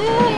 Yeah.